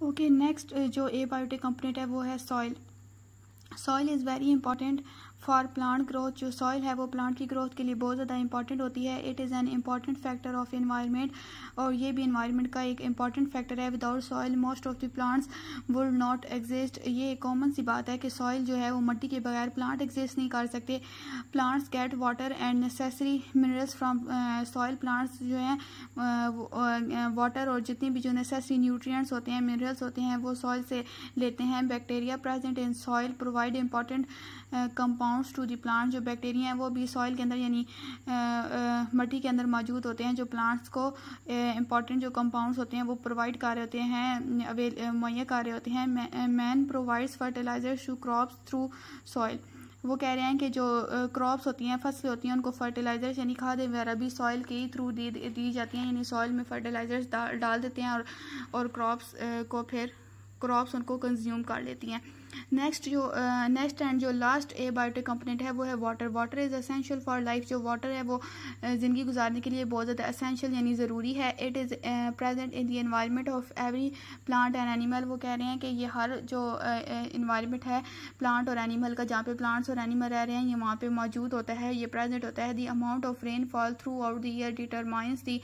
Okay next जो ए biotic component है वो है soil soil is very important for plant growth जो सॉइल है वो प्लांट की ग्रोथ के लिए बहुत ज़्यादा इंपॉर्टेंट होती है। It is an important factor of environment और ये भी इन्वायरमेंट का एक इंपॉर्टेंट फैक्टर है। Without soil most of the plants would not exist ये कॉमन सी बात है कि सॉइल जो है वो मट्टी के बगैर प्लांट एग्जिस्ट नहीं कर सकते। Plants get water and necessary minerals from soil plants जो हैं वाटर और जितनी भी जो नेसेसरी न्यूट्रिएंट्स होते हैं मिनरल्स होते हैं, वो सॉइल से लेते हैं। Bacteria present in soil provide important compounds to the plant, जो बैक्टीरिया हैं वो भी सॉइल के अंदर, यानी मट्टी के अंदर मौजूद होते हैं। जो प्लांट्स को इंपॉर्टेंट जो कंपाउंड्स होते हैं, वो प्रोवाइड कर रहे होते हैं, अवेल मुहैया कर रहे होते हैं। Man provides fertiliser to crops through soil वो कह रहे हैं कि जो क्रॉप्स होती हैं, फ़सलें होती हैं, उनको फर्टिलाइजर्स यानी खाद वगैरह भी सॉइल के ही थ्रू दी दी जाती हैं। यानी सॉइल में फर्टिलाइजर्स डाल देते हैं और और क्रॉप्स को फिर क्रॉप्स उनको कंज्यूम कर लेती हैं। नेक्स्ट जो नेक्स्ट एंड जो लास्ट ए बायोटिक कंपोनेंट है, वो है water water is essential for life जो वाटर है, वो ज़िंदगी गुजारने के लिए बहुत ज़्यादा असेंशियल यानी ज़रूरी है। It is present in the environment of every plant and animal वो कह रहे हैं कि ये हर जो इन्वायरमेंट है प्लांट और एनिमल का, जहाँ पे प्लांट्स और एनिमल रह रहे हैं, ये वहाँ पर मौजूद होता है। ये प्रेजेंट होता है। The amount of rainfall throughout the year determines the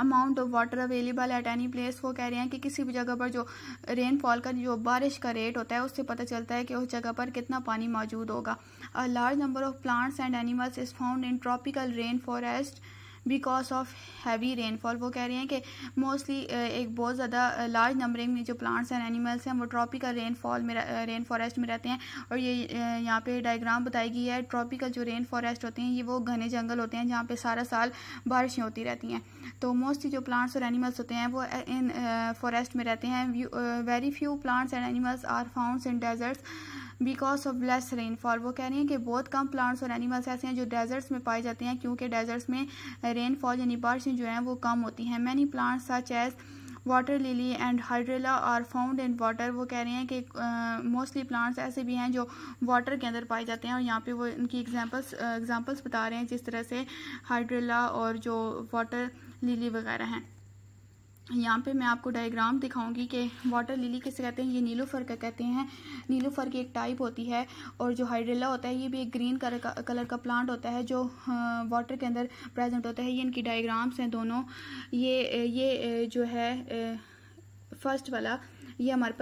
amount of water available at any place वो कह रहे हैं कि किसी भी जगह पर जो रेनफॉल का जो बारिश का रेट होता है, उससे पता चलता है कि उस जगह पर कितना पानी मौजूद होगा। A large number of plants and animals is found in tropical rain forest because of heavy rainfall वो कह रहे हैं कि मोस्टली एक बहुत ज़्यादा लार्ज नंबरिंग में जो प्लांट्स एंड एनिमल्स हैं, वो ट्रॉपिकल रेनफॉल में रेन फॉरेस्ट में रहते हैं। और ये यहाँ पे डायग्राम बताई गई है ट्रॉपिकल जो रेन फॉरेस्ट होते हैं, ये वो घने जंगल होते हैं जहाँ पे सारा साल बारिशें होती रहती हैं। तो मोस्टली जो प्लांट्स और एनिमल्स होते हैं, वो इन फॉरेस्ट में रहते हैं। Very few plants and animals are found in deserts because of less rainfall वो कह रहे हैं कि बहुत कम प्लांट्स और एनिमल्स ऐसे हैं जो डेजर्ट्स में पाए जाते हैं, क्योंकि डेजर्ट्स में रेनफॉल यानी बारिशें जो हैं वो कम होती हैं। Many plants such as water lily and hydrilla are found in water वो कह रहे हैं कि मोस्टली प्लांट्स ऐसे भी हैं जो वाटर के अंदर पाए जाते हैं और यहाँ पे वो इनकी एग्जांपल्स एग्जांपल्स बता रहे हैं जिस तरह से हाइड्रेला और जो वाटर लिली वगैरह हैं। यहाँ पे मैं आपको डायग्राम दिखाऊँगी कि वाटर लिली किसे कहते हैं, ये नीलोफर का कहते हैं। नीलोफर की एक टाइप होती है और जो हाइड्रेला होता है, ये भी एक ग्रीन कलर का कलर का प्लांट होता है जो वाटर के अंदर प्रेजेंट होता है। ये इनकी डायग्राम्स हैं दोनों। ये ये, जो है फ़र्स्ट वाला, ये हमारे पास